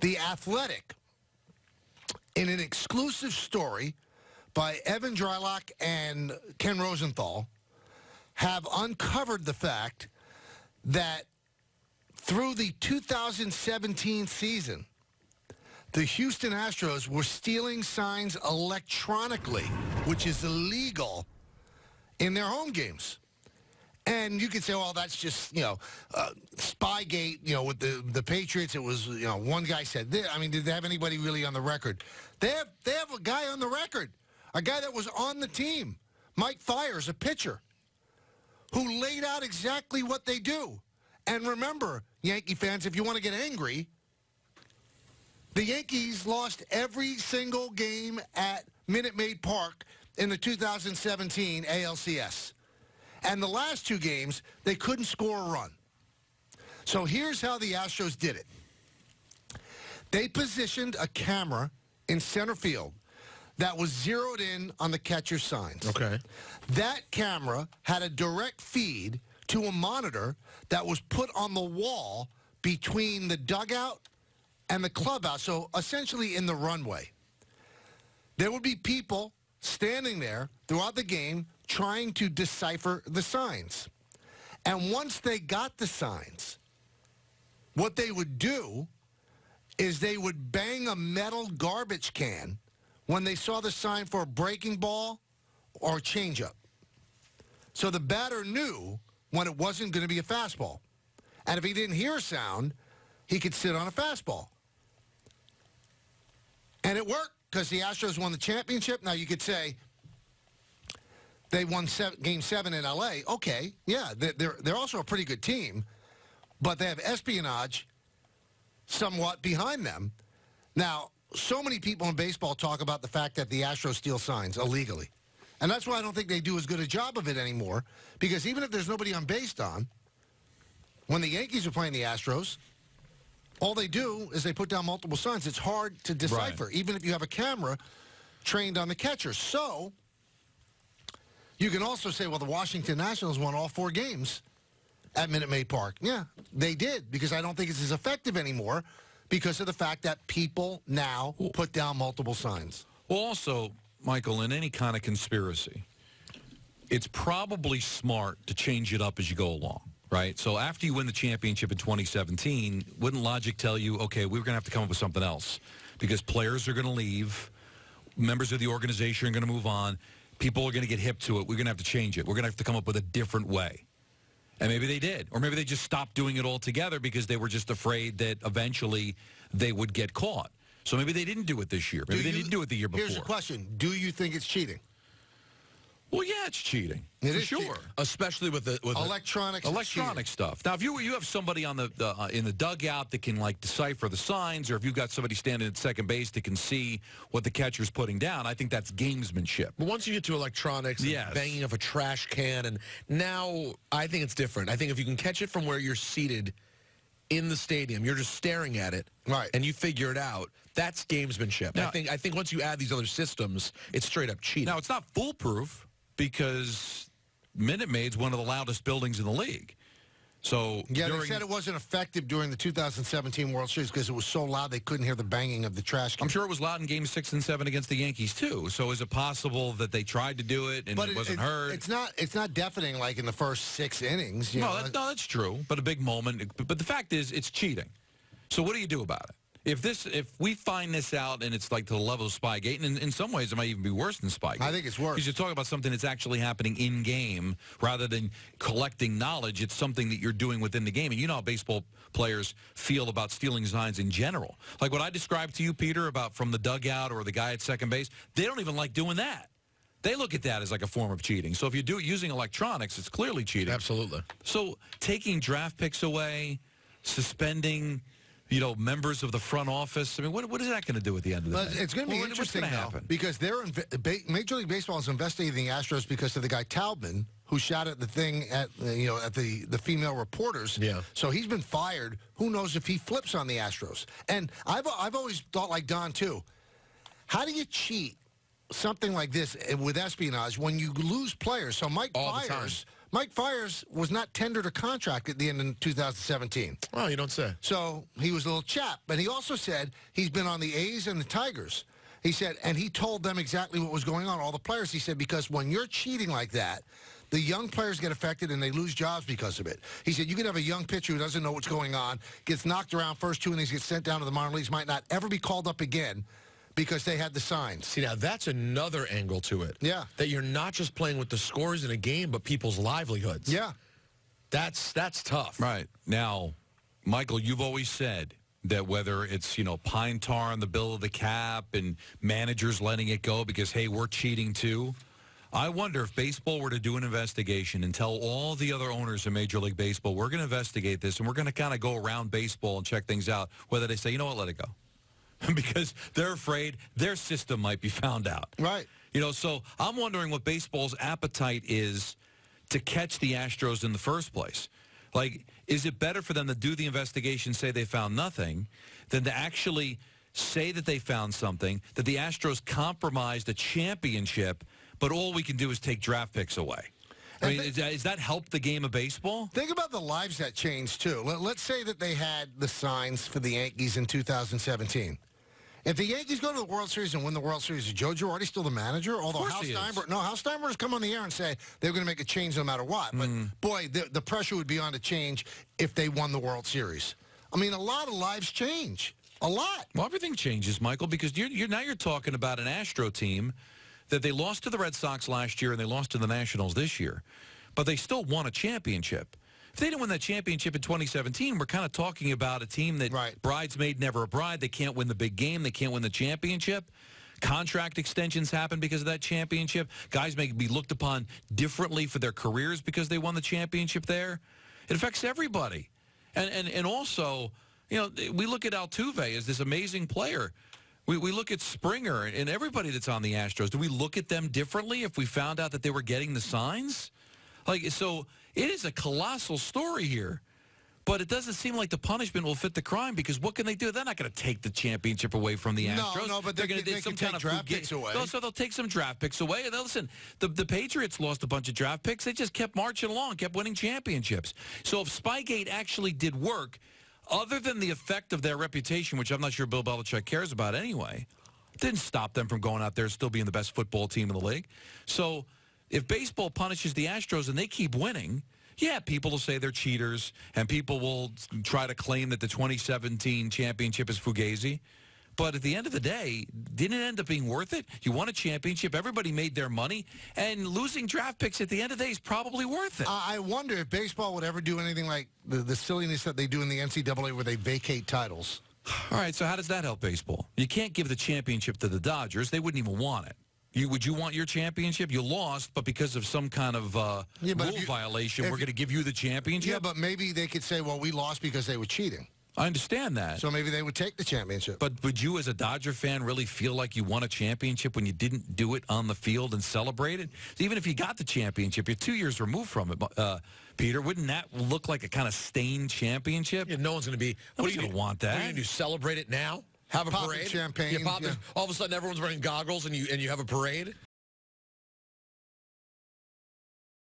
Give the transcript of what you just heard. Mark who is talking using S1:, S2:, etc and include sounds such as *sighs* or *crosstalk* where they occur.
S1: The Athletic, in an exclusive story by Evan Drellich and Ken Rosenthal, have uncovered the fact that through the 2017 season, the Houston Astros were stealing signs electronically, which is illegal in their home games. And you could say, well, that's just, you know, uh, Spygate, you know, with the, the Patriots, it was, you know, one guy said this. I mean, did they have anybody really on the record? They have, they have a guy on the record, a guy that was on the team, Mike Fiers, a pitcher, who laid out exactly what they do. And remember, Yankee fans, if you want to get angry, the Yankees lost every single game at Minute Maid Park in the 2017 ALCS. And the last two games, they couldn't score a run. So here's how the Astros did it. They positioned a camera in center field that was zeroed in on the catcher's signs.
S2: Okay.
S1: That camera had a direct feed to a monitor that was put on the wall between the dugout and the clubhouse, so essentially in the runway. There would be people standing there throughout the game trying to decipher the signs. And once they got the signs, what they would do is they would bang a metal garbage can when they saw the sign for a breaking ball or a changeup. So the batter knew when it wasn't going to be a fastball. And if he didn't hear a sound, he could sit on a fastball. And it worked because the Astros won the championship. Now you could say they won seven, game seven in L.A. Okay, yeah, they're, they're also a pretty good team, but they have espionage somewhat behind them. Now, so many people in baseball talk about the fact that the Astros steal signs illegally. And that's why I don't think they do as good a job of it anymore. Because even if there's nobody on base on, when the Yankees are playing the Astros, all they do is they put down multiple signs. It's hard to decipher, right. even if you have a camera trained on the catcher. So you can also say, well, the Washington Nationals won all four games at Minute Maid Park. Yeah, they did, because I don't think it's as effective anymore because of the fact that people now put down multiple signs.
S3: Well, also, Michael, in any kind of conspiracy, it's probably smart to change it up as you go along, right? So after you win the championship in 2017, wouldn't logic tell you, okay, we're going to have to come up with something else because players are going to leave, members of the organization are going to move on, people are going to get hip to it. We're going to have to change it. We're going to have to come up with a different way. And maybe they did. Or maybe they just stopped doing it altogether because they were just afraid that eventually they would get caught. So maybe they didn't do it this year. Maybe they didn't do it the year before.
S1: Here's the question. Do you think it's cheating?
S3: Well, yeah, it's cheating.
S1: It
S3: for
S1: sure,
S3: cheating.
S2: especially with the with
S1: electronic
S3: electronic stuff. Now, if you you have somebody on the, the uh, in the dugout that can like decipher the signs, or if you've got somebody standing at second base that can see what the catcher's putting down, I think that's gamesmanship.
S2: But once you get to electronics, yes. banging of a trash can, and now I think it's different. I think if you can catch it from where you're seated in the stadium, you're just staring at it,
S1: right,
S2: and you figure it out. That's gamesmanship. Now, I think I think once you add these other systems, it's straight up cheating.
S3: Now it's not foolproof because Minute Maid's one of the loudest buildings in the league. So
S1: yeah, during, they said it wasn't effective during the 2017 World Series because it was so loud they couldn't hear the banging of the trash. Can.
S3: I'm sure it was loud in Game Six and Seven against the Yankees too. So is it possible that they tried to do it and but it, it wasn't
S1: it,
S3: heard?
S1: It's not. It's not deafening like in the first six innings.
S3: no, that, no, that's true. But a big moment. But the fact is, it's cheating. So what do you do about it? If this, if we find this out and it's like to the level of Spygate, and in, in some ways it might even be worse than Spygate. I
S1: think it's worse.
S3: Because you're talking about something that's actually happening in game rather than collecting knowledge. It's something that you're doing within the game. And you know how baseball players feel about stealing signs in general. Like what I described to you, Peter, about from the dugout or the guy at second base, they don't even like doing that. They look at that as like a form of cheating. So if you do it using electronics, it's clearly cheating.
S2: Absolutely.
S3: So taking draft picks away, suspending you know, members of the front office. I mean, what, what is that going to do at the end of the
S1: well,
S3: day?
S1: It's going to be
S3: well,
S1: interesting, though,
S3: happen?
S1: because they're Major League Baseball is investigating the Astros because of the guy Taubman who shot at the thing at uh, you know at the the female reporters.
S2: Yeah.
S1: So he's been fired. Who knows if he flips on the Astros? And I've I've always thought like Don too. How do you cheat something like this eh, with espionage when you lose players? So Mike
S2: All
S1: Fiers Mike Fiers was not tendered a contract at the end of 2017.
S2: Oh, you don't say.
S1: So he was a little chap. But he also said he's been on the A's and the Tigers. He said, and he told them exactly what was going on, all the players. He said, because when you're cheating like that, the young players get affected and they lose jobs because of it. He said, you can have a young pitcher who doesn't know what's going on, gets knocked around first two innings, gets sent down to the minor leagues, might not ever be called up again because they had the signs.
S2: See, now that's another angle to it.
S1: Yeah.
S2: That you're not just playing with the scores in a game, but people's livelihoods.
S1: Yeah.
S2: That's that's tough.
S3: Right. Now, Michael, you've always said that whether it's, you know, pine tar on the bill of the cap and managers letting it go because, hey, we're cheating too. I wonder if baseball were to do an investigation and tell all the other owners in Major League Baseball, we're going to investigate this and we're going to kind of go around baseball and check things out, whether they say, you know what, let it go. *laughs* because they're afraid their system might be found out.
S1: Right.
S3: You know, so I'm wondering what baseball's appetite is to catch the Astros in the first place. Like, is it better for them to do the investigation, say they found nothing, than to actually say that they found something, that the Astros compromised a championship, but all we can do is take draft picks away? I mean, is that, is that help the game of baseball?
S1: Think about the lives that changed, too. Let, let's say that they had the signs for the Yankees in 2017. If the Yankees go to the World Series and win the World Series, is Joe Girardi still the manager? Although Hal Steinbrenner, no, Hal Steinbrenner's come on the air and say they're going to make a change no matter what. But mm. boy, the, the pressure would be on to change if they won the World Series. I mean, a lot of lives change. A lot.
S3: Well, everything changes, Michael, because you're, you're now you're talking about an Astro team that they lost to the Red Sox last year and they lost to the Nationals this year, but they still won a championship. If they didn't win that championship in 2017, we're kind of talking about a team that
S1: right.
S3: bridesmaid never a bride. They can't win the big game. They can't win the championship. Contract extensions happen because of that championship. Guys may be looked upon differently for their careers because they won the championship there. It affects everybody. And, and, and also, you know, we look at Altuve as this amazing player. We, we look at Springer and everybody that's on the Astros. Do we look at them differently if we found out that they were getting the signs? Like, so it is a colossal story here. But it doesn't seem like the punishment will fit the crime because what can they do? They're not going to take the championship away from the Astros.
S1: No, no, but
S3: they're
S1: they,
S3: going to
S1: take
S3: some
S1: kind
S3: of
S1: draft picks away.
S3: No, so they'll take some draft picks away. And listen, the, the Patriots lost a bunch of draft picks. They just kept marching along, kept winning championships. So if Spygate actually did work, other than the effect of their reputation, which I'm not sure Bill Belichick cares about anyway, didn't stop them from going out there and still being the best football team in the league. So if baseball punishes the Astros and they keep winning – yeah, people will say they're cheaters, and people will try to claim that the 2017 championship is fugazi. But at the end of the day, didn't it end up being worth it? You won a championship. Everybody made their money. And losing draft picks at the end of the day is probably worth it.
S1: I wonder if baseball would ever do anything like the, the silliness that they do in the NCAA where they vacate titles. *sighs*
S3: All right, so how does that help baseball? You can't give the championship to the Dodgers. They wouldn't even want it. You, would you want your championship? You lost, but because of some kind of uh, yeah, rule you, violation, we're going to give you the championship?
S1: Yeah, but maybe they could say, well, we lost because they were cheating.
S3: I understand that.
S1: So maybe they would take the championship.
S3: But would you, as a Dodger fan, really feel like you won a championship when you didn't do it on the field and celebrate it? Even if you got the championship, you're two years removed from it, uh, Peter. Wouldn't that look like a kind of stained championship?
S2: Yeah, no one's going to be.
S3: Nobody's going to want that.
S2: Are you celebrate it now? Have a parade.
S1: Champagne.
S2: Yeah. All of a sudden, everyone's wearing goggles, and you and you have a parade.